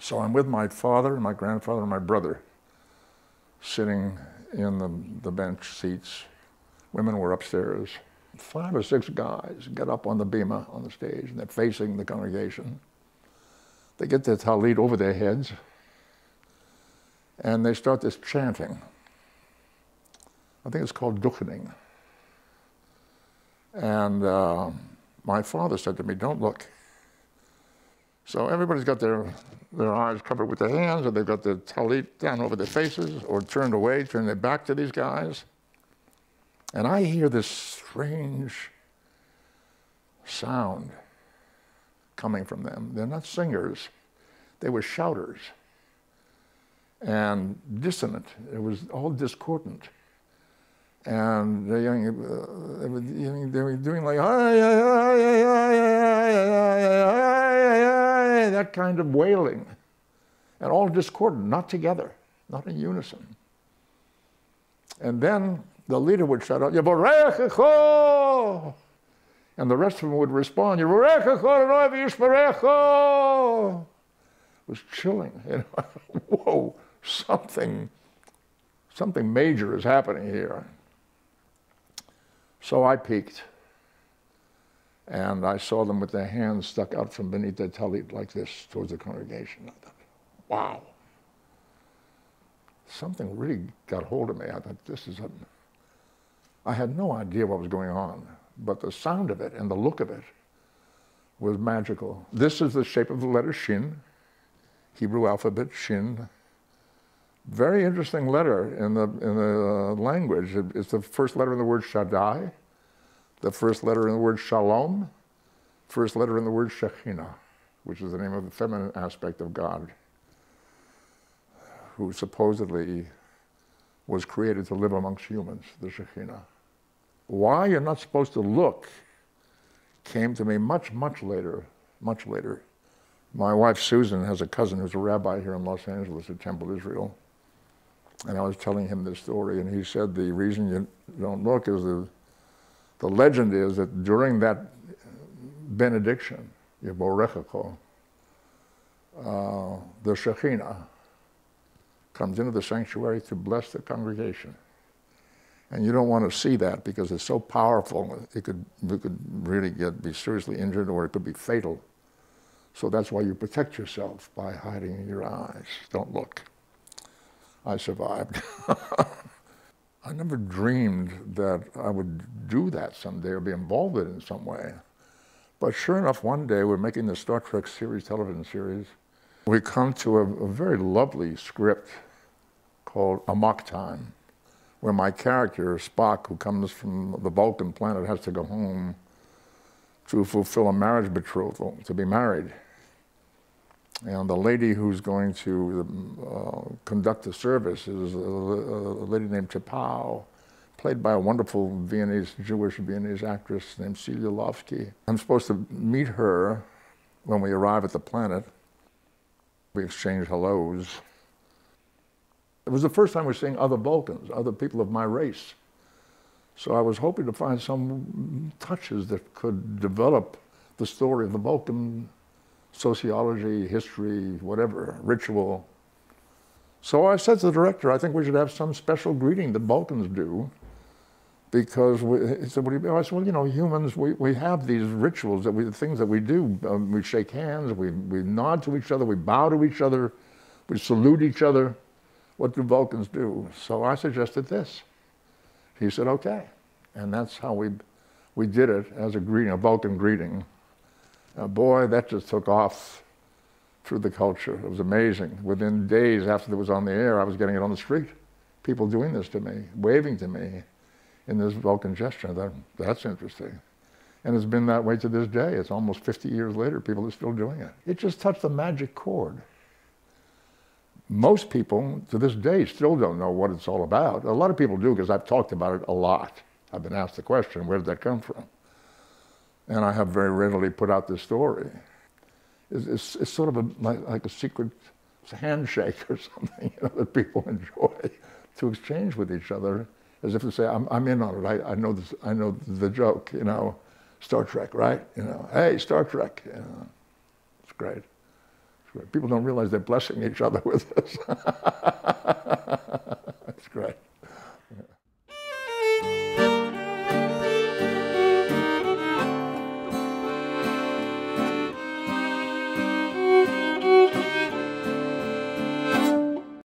So I'm with my father and my grandfather and my brother sitting in the, the bench seats. Women were upstairs. Five or six guys get up on the bema on the stage and they're facing the congregation. They get their talit over their heads and they start this chanting. I think it's called duchening. And uh, my father said to me, Don't look. So everybody's got their, their eyes covered with their hands, or they've got their talit down over their faces, or turned away, turned their back to these guys. And I hear this strange sound coming from them. They're not singers, they were shouters. And dissonant, it was all discordant. And they, uh, they, were, doing like, that kind of wailing. And all discordant, not together, not in unison. And then the leader would shout out, Yevorechecho! And the rest of them would respond, Yevorechecho, It was chilling. You know? Whoa, something, something major is happening here. So I peeked. And I saw them with their hands stuck out from beneath their talit like this towards the congregation. I thought, wow. Something really got hold of me. I thought, this is a. I had no idea what was going on, but the sound of it and the look of it was magical. This is the shape of the letter Shin, Hebrew alphabet Shin. Very interesting letter in the, in the uh, language. It's the first letter in the word Shaddai the first letter in the word shalom, first letter in the word Shekhinah, which is the name of the feminine aspect of God, who supposedly was created to live amongst humans, the Shekhinah. Why you're not supposed to look came to me much, much later, much later. My wife Susan has a cousin who's a rabbi here in Los Angeles at Temple Israel. And I was telling him this story, and he said the reason you don't look is the the legend is that during that benediction, uh, the Shekhinah comes into the sanctuary to bless the congregation. And you don't want to see that because it's so powerful, it could, you could really get, be seriously injured or it could be fatal. So that's why you protect yourself by hiding your eyes. Don't look. I survived. I never dreamed that I would do that someday or be involved in it in some way. But sure enough, one day we're making the Star Trek series, television series. We come to a, a very lovely script called Amok Time, where my character, Spock, who comes from the Vulcan planet, has to go home to fulfill a marriage betrothal, to be married. And the lady who's going to uh, conduct the service is a, a lady named T'Pau, played by a wonderful Viennese, Jewish Viennese actress named Celia Lovsky. I'm supposed to meet her when we arrive at the planet. We exchange hellos. It was the first time we were seeing other Vulcans, other people of my race. So I was hoping to find some touches that could develop the story of the Vulcan sociology, history, whatever, ritual. So I said to the director, I think we should have some special greeting that Vulcans do. Because we, he said, what do you? I said, well, you know, humans, we, we have these rituals, that we, the things that we do. Um, we shake hands, we, we nod to each other, we bow to each other, we salute each other. What do Vulcans do? So I suggested this. He said, okay. And that's how we, we did it as a greeting, a Vulcan greeting. Uh, boy, that just took off through the culture. It was amazing. Within days after it was on the air, I was getting it on the street. People doing this to me, waving to me in this Vulcan gesture. That, that's interesting. And it's been that way to this day. It's almost 50 years later, people are still doing it. It just touched the magic chord. Most people to this day still don't know what it's all about. A lot of people do because I've talked about it a lot. I've been asked the question, where did that come from? And I have very readily put out this story. It's, it's, it's sort of a, like, like, a secret handshake or something you know, that people enjoy to exchange with each other, as if to say, "I'm, I'm in on it. I, I know this. I know the joke. You know, Star Trek, right? You know, hey, Star Trek. You know, it's great. People don't realize they're blessing each other with this. That's great.